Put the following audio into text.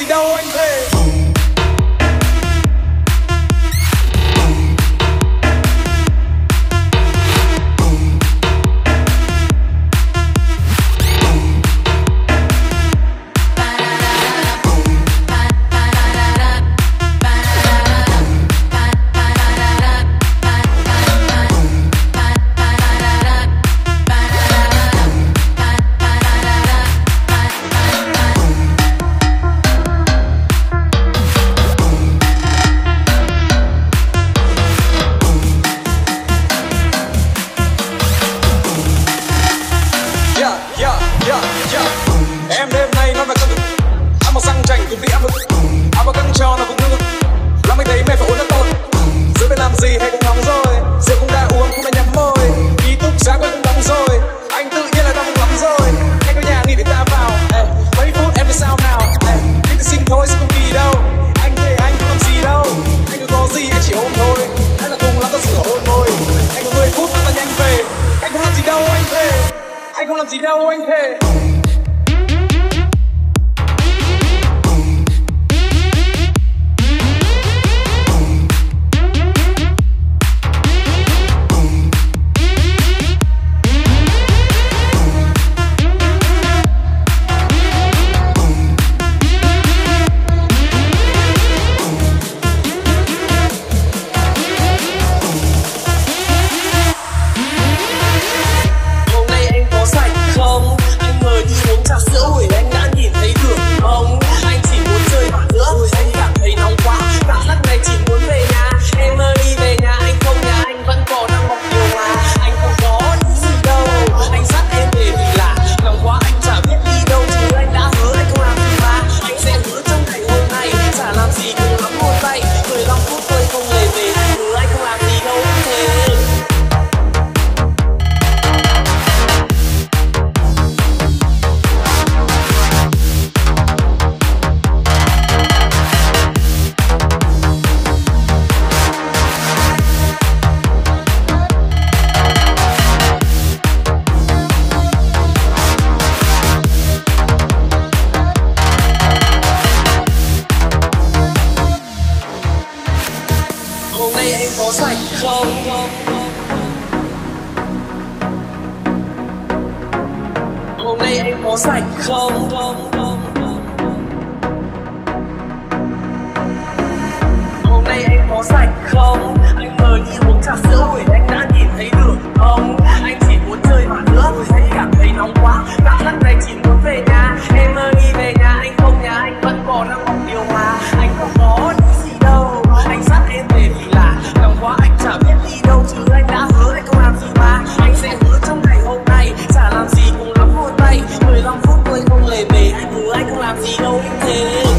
gì đâu anh thề yeah. Em đêm nay nó là cơn. Ăn một răng chảnh cùng đi áp lực Áo vào căng tròn là cũng nước Lắm anh thấy mẹ phải uống nước tốt. Giữ bên làm gì hay cũng nóng rồi. Rượu cũng đã uống cũng đã nhắm môi. Ký túc xá quên cũng nóng rồi. Anh tự nhiên là đau lắm rồi. Anh có nhà nghỉ để ta vào. Ê, Mấy phút em biết sao nào? Ê, Anh tự xin thôi sẽ không kỳ đâu. Anh thề anh không làm gì đâu. Anh có có gì anh chỉ ôm thôi. Hay là cùng lắm ta sửa hôn môi. Anh có 10 phút ta nhanh về. Anh không làm gì đâu anh thề. Anh không làm gì đâu anh thề. hôm nay anh có sạch không? Hôm nay anh có sạch không? Anh mời đi uống trà sữa. yeah.